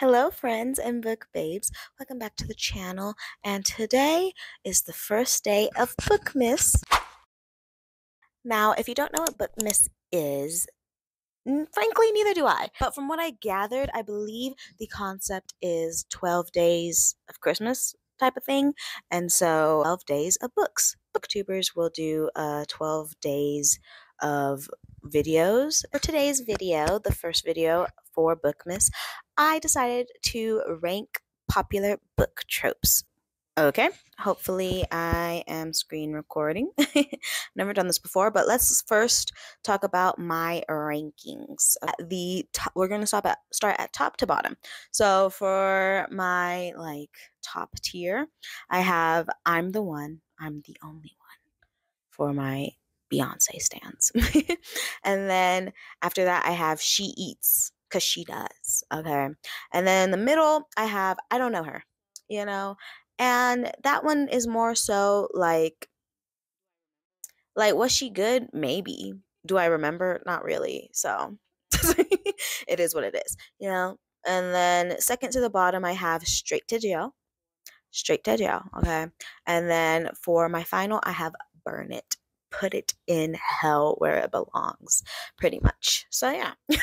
Hello, friends and book babes. Welcome back to the channel. And today is the first day of Bookmas. Now, if you don't know what Bookmas is, frankly, neither do I. But from what I gathered, I believe the concept is 12 days of Christmas type of thing. And so 12 days of books. Booktubers will do uh, 12 days of videos. For today's video, the first video for Bookmas, I decided to rank popular book tropes. Okay, hopefully I am screen recording. Never done this before, but let's first talk about my rankings. At the top, we're going to stop at start at top to bottom. So for my like top tier, I have I'm the one, I'm the only one for my Beyonce stands. and then after that I have She Eats because she does. Okay. And then in the middle, I have I don't know her, you know? And that one is more so like, like, was she good? Maybe. Do I remember? Not really. So it is what it is, you know? And then second to the bottom, I have straight to jail. Straight to jail. Okay. And then for my final, I have burn it put it in hell where it belongs, pretty much. So, yeah.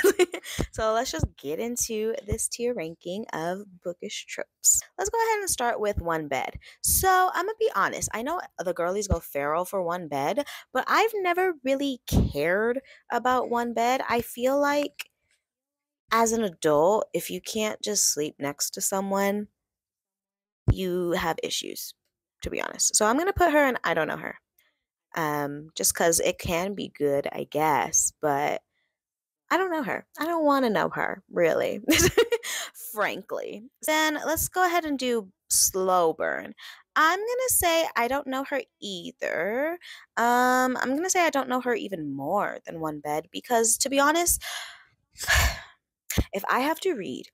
so, let's just get into this tier ranking of bookish tropes. Let's go ahead and start with one bed. So, I'm gonna be honest, I know the girlies go feral for one bed, but I've never really cared about one bed. I feel like as an adult, if you can't just sleep next to someone, you have issues, to be honest. So, I'm gonna put her in I don't know her um, just because it can be good, I guess. But I don't know her. I don't want to know her, really, frankly. Then let's go ahead and do slow burn. I'm going to say I don't know her either. Um, I'm going to say I don't know her even more than one bed because, to be honest, if I have to read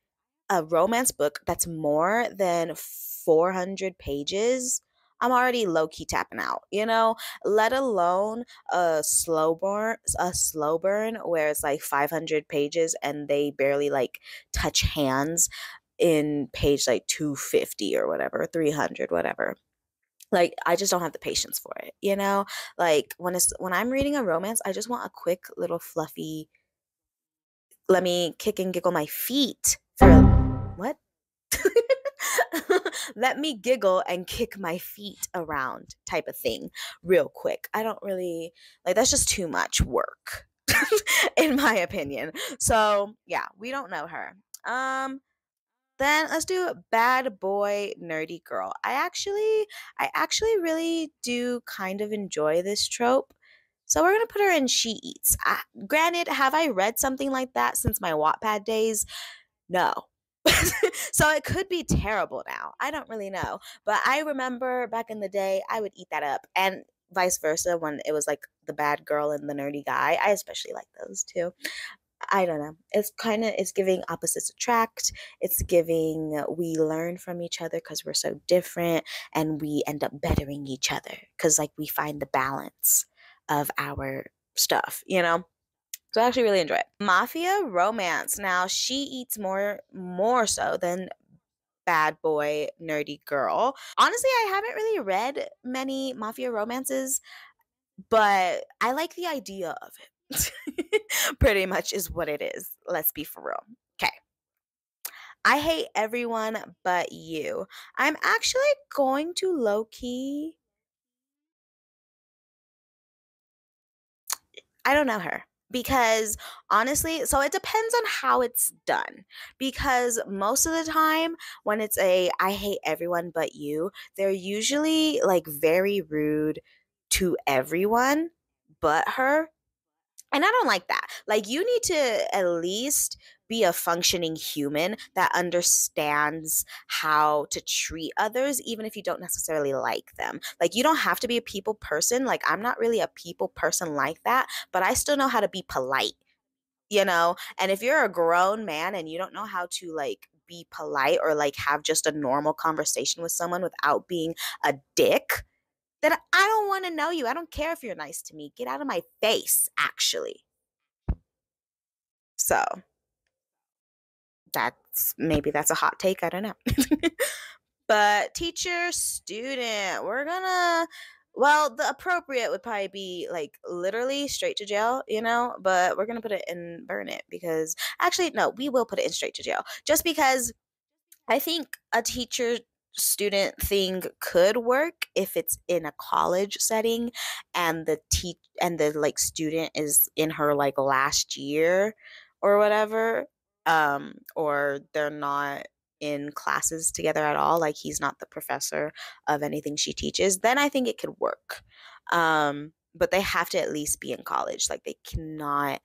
a romance book that's more than 400 pages, I'm already low key tapping out, you know, let alone a slow burn, a slow burn where it's like 500 pages and they barely like touch hands in page like 250 or whatever, 300, whatever. Like i just don't have the patience for it you know? Like when it's when i'm reading a romance i just want a quick little fluffy let me kick and giggle my feet for what let me giggle and kick my feet around type of thing real quick. I don't really like that's just too much work in my opinion. So, yeah, we don't know her. Um then let's do bad boy nerdy girl. I actually I actually really do kind of enjoy this trope. So we're gonna put her in She Eats. Uh, granted, have I read something like that since my Wattpad days? No, so it could be terrible now. I don't really know. But I remember back in the day, I would eat that up. And vice versa when it was like the bad girl and the nerdy guy. I especially like those too. I don't know. It's kind of it's giving opposites attract. It's giving uh, we learn from each other because we're so different, and we end up bettering each other because like we find the balance of our stuff. You know. So I actually really enjoy it. Mafia romance. Now she eats more more so than bad boy nerdy girl. Honestly, I haven't really read many mafia romances, but I like the idea of it. Pretty much is what it is. Let's be for real. Okay. I hate everyone but you. I'm actually going to low key. I don't know her because honestly so it depends on how it's done because most of the time when it's a i hate everyone but you they're usually like very rude to everyone but her and I don't like that. Like, you need to at least be a functioning human that understands how to treat others, even if you don't necessarily like them. Like, you don't have to be a people person. Like, I'm not really a people person like that, but I still know how to be polite, you know? And if you're a grown man and you don't know how to, like, be polite or like have just a normal conversation with someone without being a dick, then I don't want to know you. I don't care if you're nice to me. Get out of my face, actually. So that maybe that's a hot take. I don't know. but teacher, student, we're gonna. Well, the appropriate would probably be like literally straight to jail, you know, but we're going to put it in burn it because actually, no, we will put it in straight to jail just because I think a teacher student thing could work if it's in a college setting and the teach and the like student is in her like last year or whatever um or they're not in classes together at all like he's not the professor of anything she teaches then i think it could work um but they have to at least be in college like they cannot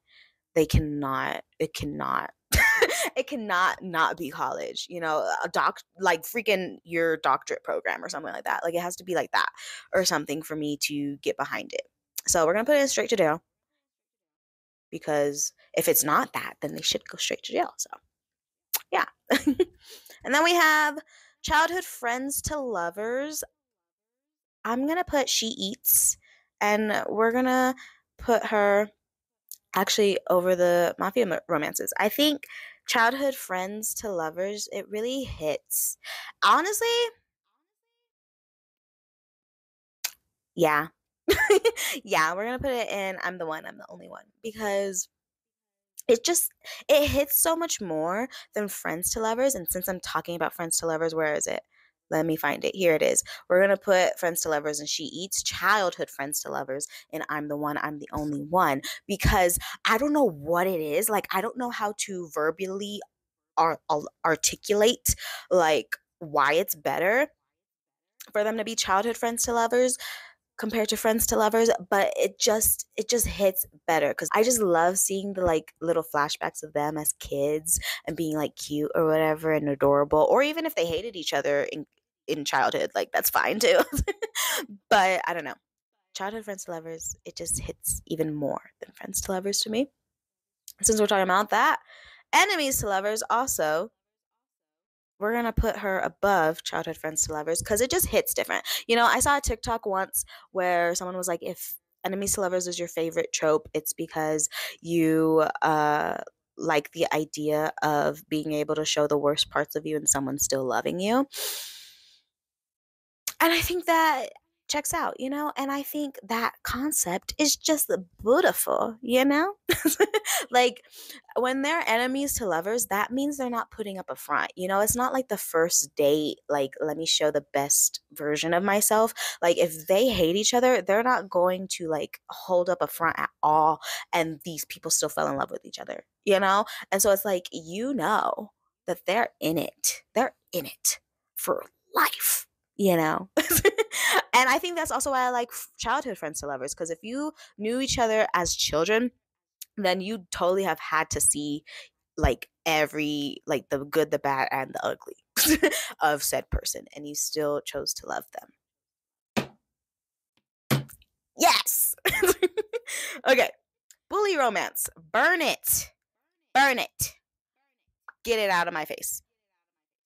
they cannot it cannot it cannot not be college you know a doc like freaking your doctorate program or something like that like it has to be like that or something for me to get behind it so we're gonna put it straight to jail because if it's not that then they should go straight to jail so yeah and then we have childhood friends to lovers i'm gonna put she eats and we're gonna put her actually over the mafia romances. I think childhood friends to lovers, it really hits. Honestly, yeah. yeah, we're to put it in I'm the one, I'm the only one because it just it hits so much more than friends to lovers and since I'm talking about friends to lovers, where is it? Let me find it. Here it is. We're to put Friends to Lovers and She Eats, childhood Friends to Lovers, and I'm the one, I'm the only one. Because I don't know what it is. Like, I don't know how to verbally ar- articulate, like, why it's better for them to be childhood Friends to Lovers compared to friends to lovers but it just it just hits better because i just love seeing the like little flashbacks of them as kids and being like cute or whatever and adorable or even if they hated each other in in childhood like that's fine too. But i don't know. Childhood friends to lovers it just hits even more than friends to lovers to me. Since we're talking about that enemies to lovers also we're gonna put her above childhood friends to lovers because it just hits different. You know, I saw a TikTok once where someone was like, if enemies to lovers is your favorite trope, it's because you uh like the idea of being able to show the worst parts of you and someone still loving you. And I think that checks out, you know? And I think that concept is just beautiful, you know? like when they're enemies to lovers, that means they're not putting up a front. You know, it's not like the first date, like, let me show the best version of myself. Like, if they hate each other, they're not going to like hold up a front at all. And these people still fell in love with each other, you know? And so it's like, you know that they're in it, they're in it for life you know and I think that's also why I like childhood friends to lovers because if you knew each other as children, then you totally have had to see like every like the good, the bad, and the ugly of said person, and you still chose to love them. Yes. okay. Bully romance. Burn it. Burn it. Get it out of my face.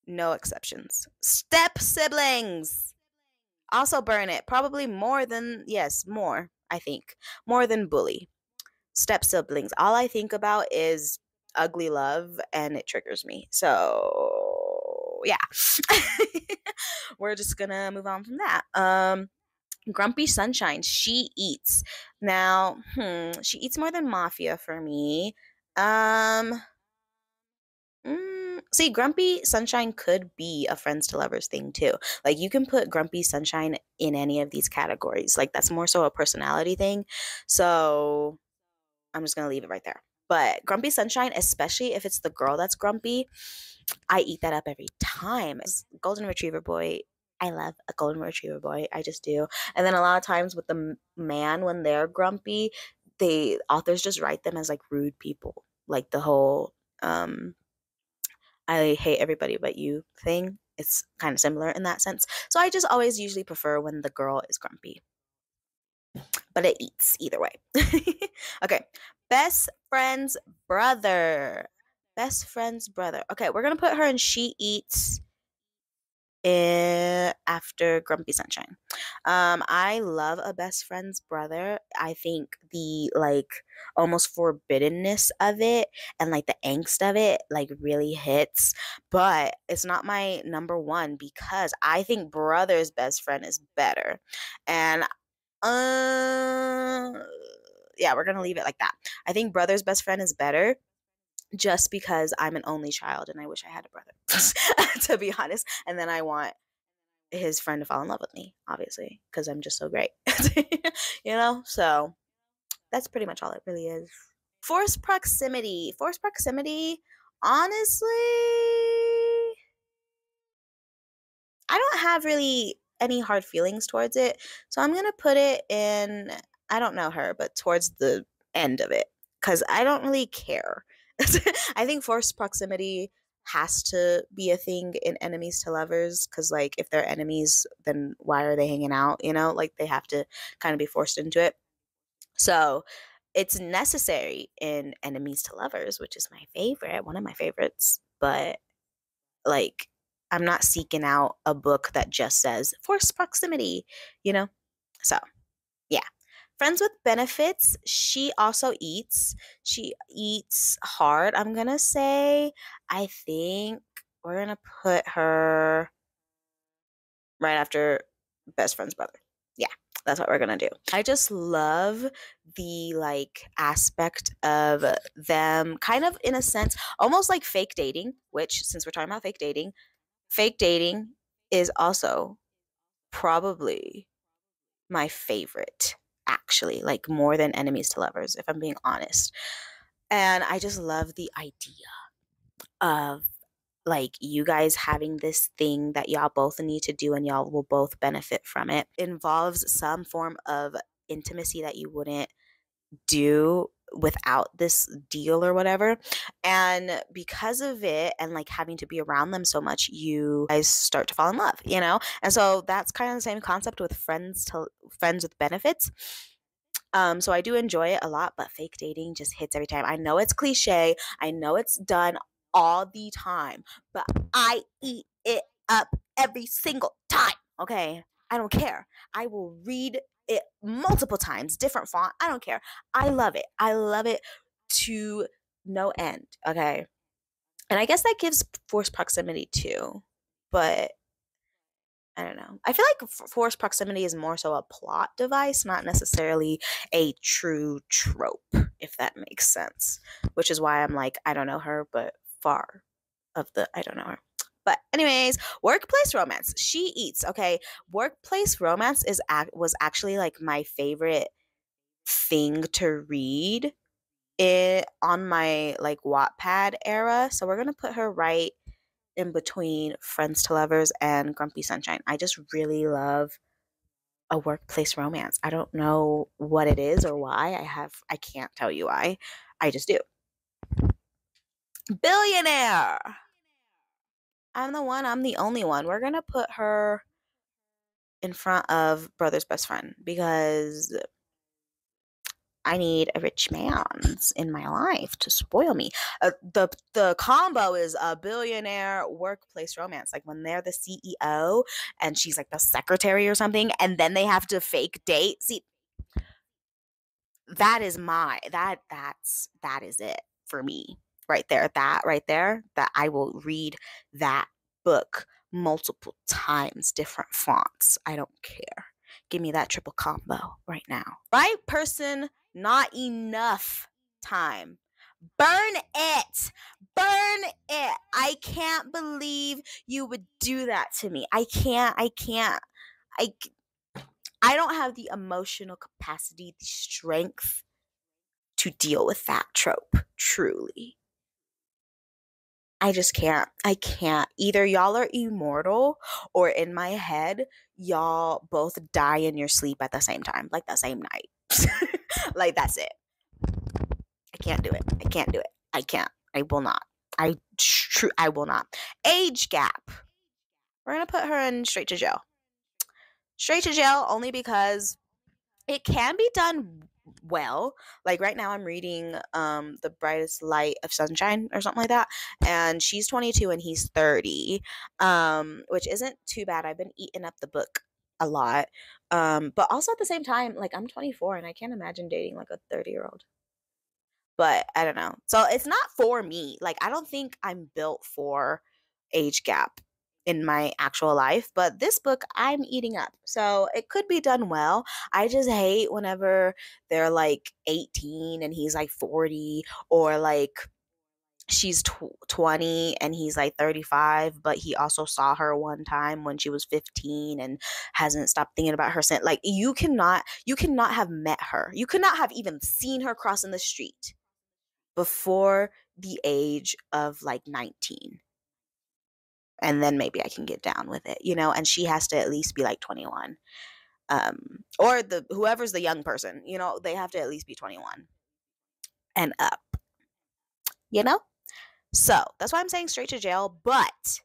No exceptions. Step siblings also burn it. Probably more than, yes, more, I think. More than bully. Step siblings. All I think about is ugly love and it triggers me. So, yeah. We're just gonna move on from that. Um, Grumpy Sunshine. She eats. Now, hmm, she eats more than Mafia for me. Um, Mm, see, Grumpy Sunshine could be a friends to lovers thing too. Like you can put Grumpy Sunshine in any of these categories. Like that's more so a personality thing. So I'm just gonna leave it right there. But Grumpy Sunshine, especially if it's the girl that's grumpy, I eat that up every time. Golden Retriever boy, I love a golden retriever boy. I just do. And then a lot of times with the man when they're grumpy, they authors just write them as like rude people. Like the whole um I hate everybody but you thing. It's kind of similar in that sense. So I just always usually prefer when the girl is grumpy. But it eats either way. okay. Best friend's brother. Best friend's brother. Okay, we're going to put her in She Eats after Grumpy Sunshine. Um, I love a best friend's brother. I think the like almost forbiddenness of it and like the angst of it like really hits, but it's not my number one because I think brother's best friend is better. And uh yeah, we're gonna leave it like that. I think brother's best friend is better just because I'm an only child and I wish I had a brother, to be honest. And then I want his friend to fall in love with me, obviously, because I'm just so great. you know? So that's pretty much all it really is. Force proximity. Force proximity, honestly, I don't have really any hard feelings towards it. So I'm going to put it in, I don't know her, but towards the end of it because I don't really care. I think forced proximity has to be a thing in enemies to lovers because like if they're enemies then why are they hanging out you know? Like they have to kind of be forced into it. So it's necessary in enemies to lovers which is my favorite one of my favorites but like i'm not seeking out a book that just says forced proximity you know? So yeah Friends with benefits, she also eats. She eats hard. I'm to say, I think we're to put her right after best friend's brother. Yeah, that's what we're to do. I just love the like aspect of them kind of in a sense almost like fake dating, which since we're talking about fake dating, fake dating is also probably my favorite actually, like more than enemies to lovers, if I'm being honest. And I just love the idea of like you guys having this thing that y'all both need to do and y'all will both benefit from it. involves some form of intimacy that you wouldn't do without this deal or whatever. And because of it and like having to be around them so much, you guys start to fall in love, you know? And so that's kind of the same concept with friends to friends with benefits. Um, so I do enjoy it a lot, but fake dating just hits every time. I know it's cliche. I know it's done all the time, but I eat it up every single time. Okay. I don't care. I will read it multiple times, different font. I don't care. I love it. I love it to no end. Okay. And I guess that gives forced proximity too. But I don't know. I feel like forced proximity is more so a plot device, not necessarily a true trope, if that makes sense. Which is why I'm like, I don't know her, but far of the I don't know her. But anyways, workplace romance. She eats. Okay, workplace romance is act was actually like my favorite thing to read it on my like Wattpad era. So we're gonna put her right in between Friends to Lovers and Grumpy Sunshine. I just really love a workplace romance. I don't know what it is or why. I have I can't tell you why. I just do. Billionaire. I'm the one, I'm the only one. We're going to put her in front of Brother's Best Friend because I need a rich man in my life to spoil me. Uh, the the combo is a billionaire workplace romance. Like when they're the CEO and she's like the secretary or something, and then they have to fake date. See, that is my that that's that is it for me right there. That right there. That I will read that book multiple times, different fonts. I don't care. Give me that triple combo right now. Right person not enough time. Burn it. Burn it. I can't believe you would do that to me. I can't. I can't. I I don't have the emotional capacity, the strength to deal with that trope, truly. I just can't. I can't. Either y'all are immortal or in my head, y'all both die in your sleep at the same time, like the same night. like that's it. I can't do it. I can't do it. I can't. I will not. I true I will not. Age gap. We're going to put her in straight to jail. Straight to jail only because it can be done well. Like right now I'm reading um The Brightest Light of Sunshine or something like that and she's 22 and he's 30. Um which isn't too bad. I've been eating up the book a lot. Um but also at the same time like I'm 24 and I can't imagine dating like a 30-year-old. But I don't know. So it's not for me. Like I don't think I'm built for age gap in my actual life, but this book I'm eating up. So it could be done well. I just hate whenever they're like 18 and he's like 40 or like she's tw- 20 and he's like 35 but he also saw her one time when she was 15 and hasn't stopped thinking about her since like you cannot you cannot have met her you could not have even seen her crossing the street before the age of like 19 and then maybe I can get down with it, you know. And she has to at least be like 21, um, or the whoever's the young person, you know, they have to at least be 21 and up, you know. So that's why I'm saying straight to jail, but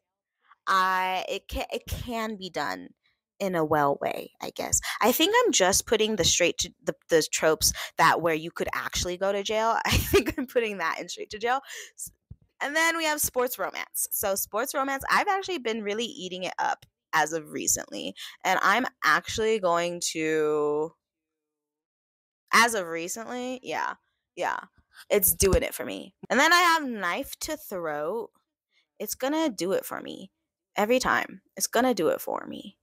I it can it can be done in a well way, I guess. I think I'm just putting the straight to the, the tropes that where you could actually go to jail. I think I'm putting that in straight to jail and then we have sports romance. So, sports romance, I've actually been really eating it up as of recently. And I'm actually going to, as of recently, yeah, yeah, it's doing it for me. And then I have Knife to Throat. It's gonna do it for me every time. It's gonna do it for me.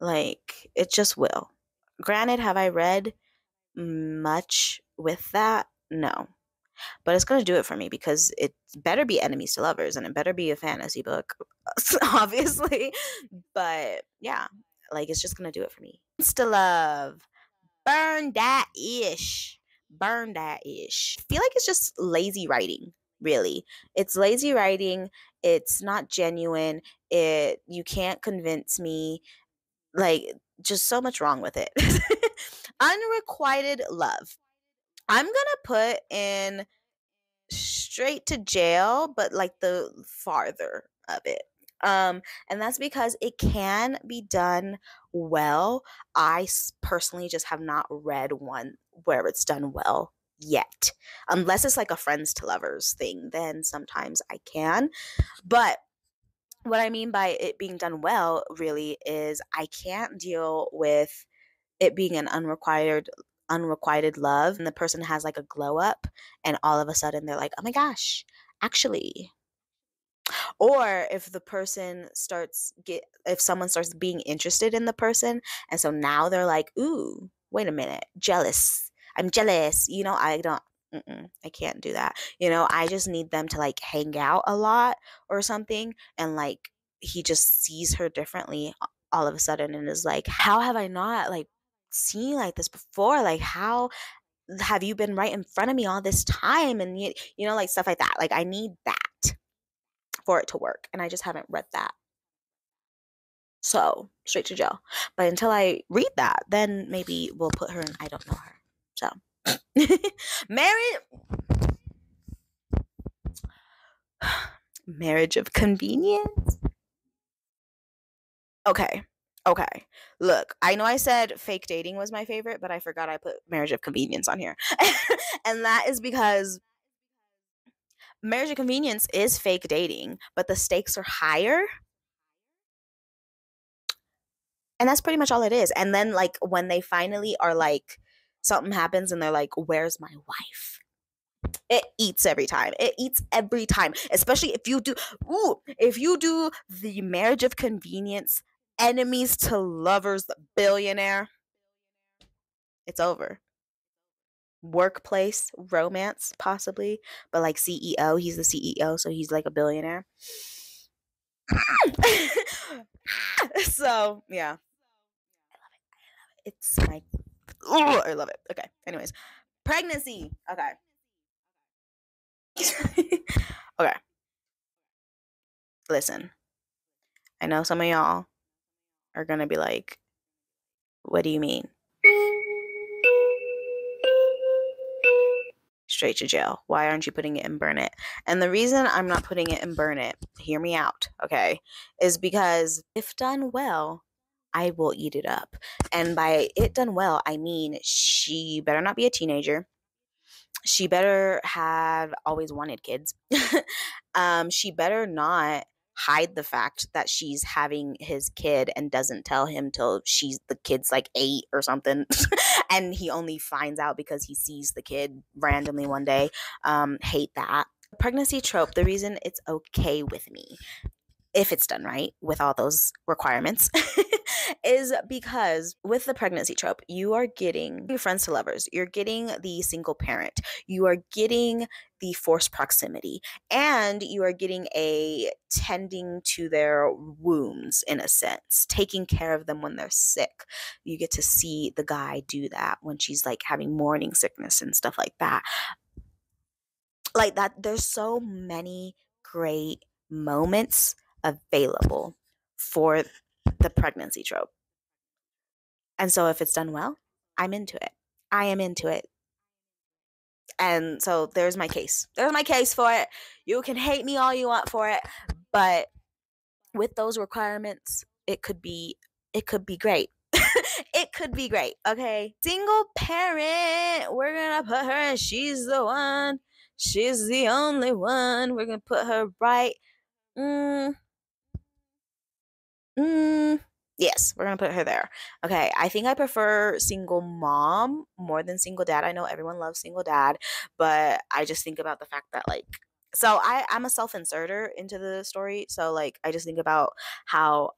Like, it just will. Granted, have I read much with that? No but it's going to do it for me because it better be enemies to lovers and it better be a fantasy book obviously but yeah like it's just going to do it for me. Insta love burn that ish burn that ish. I feel like it's just lazy writing really. It's lazy writing it's not genuine it you can't convince me like just so much wrong with it. Unrequited love I'm gonna put in straight to jail, but like the farther of it. Um, and that's because it can be done well. I personally just have not read one where it's done well yet. Unless it's like a friends to lovers thing, then sometimes I can. But what I mean by it being done well really is I can't deal with it being an unrequited unrequited love and the person has like a glow up and all of a sudden they're like, oh my gosh, actually. Or if the person starts get if someone starts being interested in the person and so now they're like, ooh, wait a minute, jealous. I'm jealous. You know, I don't I can't do that. You know, I just need them to like hang out a lot or something and like he just sees her differently all of a sudden and is like, how have I not like seen like this before like how have you been right in front of me all this time and you, you know like stuff like that like i need that for it to work and i just haven't read that. So straight to jail but until i read that then maybe we'll put her in i don't know her so. Married marriage of convenience? Okay Okay. Look, I know I said fake dating was my favorite, but I forgot I put marriage of convenience on here. and that is because marriage of convenience is fake dating, but the stakes are higher. And that's pretty much all it is. And then, like, when they finally are like, something happens and they're like, where's my wife? It eats every time. It eats every time. Especially if you do, ooh, if you do the marriage of convenience enemies to lovers billionaire, it's over. Workplace romance, possibly, but like CEO, he's the CEO, so he's like a billionaire. so, yeah. I love it. I love it. It's my. Oh, I love it. Okay. Anyways, pregnancy. Okay. okay. Listen, I know some of y'all are going to be like, What do you mean? Straight to jail. Why aren't you putting it in burn it? And the reason I'm not putting it in burn it, hear me out, okay, is because if done well, I will eat it up. And by it done well, I mean she better not be a teenager. She better have always wanted kids. um, she better not hide the fact that she's having his kid and doesn't tell him till she's the kid's like eight or something. And he only finds out because he sees the kid randomly one day. Um hate that. Pregnancy trope the reason it's okay with me if it's done right with all those requirements is because with the pregnancy trope, you are getting friends to lovers, you're getting the single parent, you are getting the forced proximity, and you are getting a tending to their wounds in a sense, taking care of them when they're sick. You get to see the guy do that when she's like having morning sickness and stuff like that. Like that, there's so many great moments available for the pregnancy trope. And so if it's done well, I'm into it. I am into it. And so there's my case. There's my case for it. You can hate me all you want for it, but with those requirements, it could be it could be great. it could be great. Okay. Single parent. We're gonna put her she's the one. She's the only one. We're gonna put her right. Mm, Mm, yes, we're gonna put her there. Okay, I think I prefer single mom more than single dad. I know everyone loves single dad, but I just think about the fact that like so I I'm a self-inserter into the story. So like I just think about how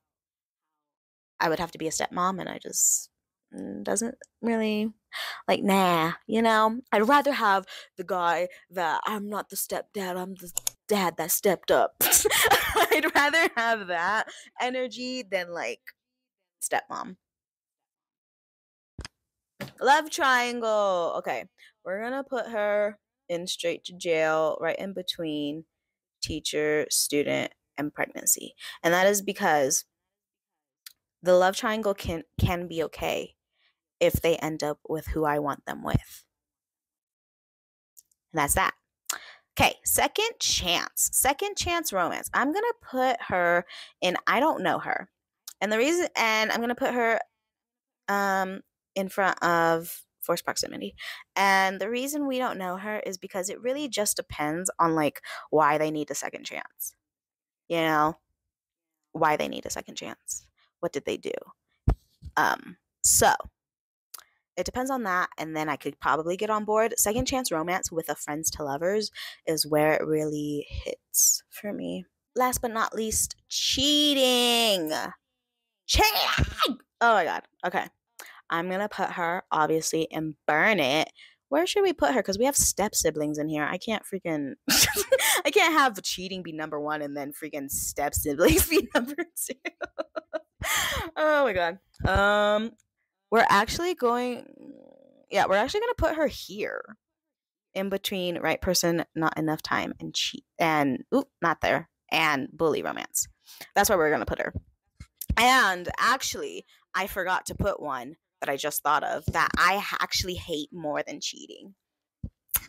I would have to be a stepmom and I just mm, doesn't really like nah, you know? I'd rather have the guy that I'm not the stepdad, I'm the dad that stepped up. I'd rather have that energy than like stepmom. Love triangle. Okay, we're gonna put her in straight to jail, right in between teacher, student, and pregnancy. And that is because the love triangle can can be okay if they end up with who I want them with. And that's that. Okay, second chance. Second chance romance. I'm going to put her in I don't know her. And the reason and I'm going to put her um in front of forced proximity. And the reason we don't know her is because it really just depends on like why they need a second chance. You know, why they need a second chance. What did they do? Um so, it depends on that and then i could probably get on board second chance romance with a friends to lovers is where it really hits for me last but not least cheating cheating oh my god okay. I'm gonna put her obviously and burn it. Where should we put her? Because we have step siblings in here. I can't freaking i can't have cheating be number one and then freaking step siblings be number two. Oh my god. Um we're actually going yeah, we're actually to put her here. In between right person, not enough time and cheat and oop, not there and bully romance. That's where we're to put her. And actually, I forgot to put one that I just thought of that I actually hate more than cheating.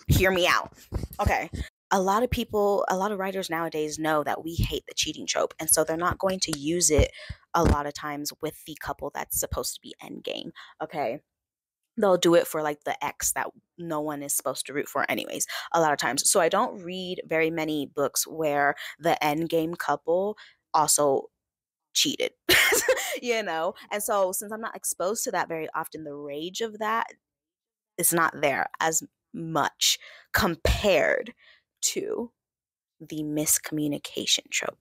Hear me out. Okay. A lot of people, a lot of writers nowadays know that we hate the cheating trope, and so they're not going to use it a lot of times with the couple that's supposed to be endgame. Okay. They'll do it for like the ex that no one is supposed to root for, anyways, a lot of times. So I don't read very many books where the endgame couple also cheated, you know? And so since I'm not exposed to that very often, the rage of that is not there as much compared to the miscommunication trope.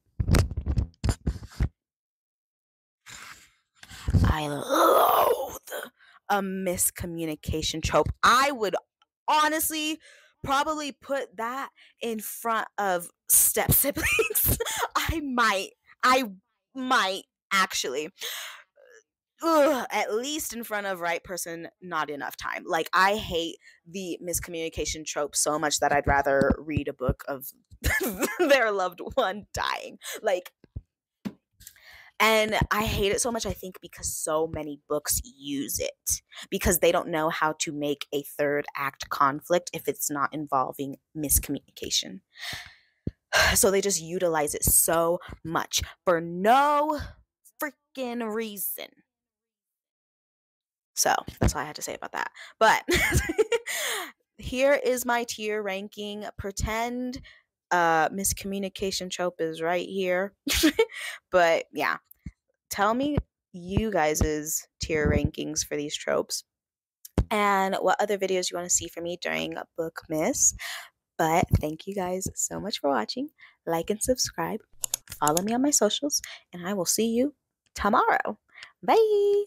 I loathe a miscommunication trope. I would honestly probably put that in front of step siblings. I might. I might actually. Ugh, at least in front of right person, not enough time. Like I hate the miscommunication trope so much that I'd rather read a book of their loved one dying. Like and I hate it so much, I think, because so many books use it because they don't know how to make a third act conflict if it's not involving miscommunication. So they just utilize it so much for no freaking reason. So that's all I had to say about that. But here is my tier ranking. Pretend uh miscommunication trope is right here. but yeah, tell me you guys's tier rankings for these tropes and what other videos you want to see from me during Bookmas. But thank you guys so much for watching. Like and subscribe. Follow me on my socials, and I will see you tomorrow. Bye.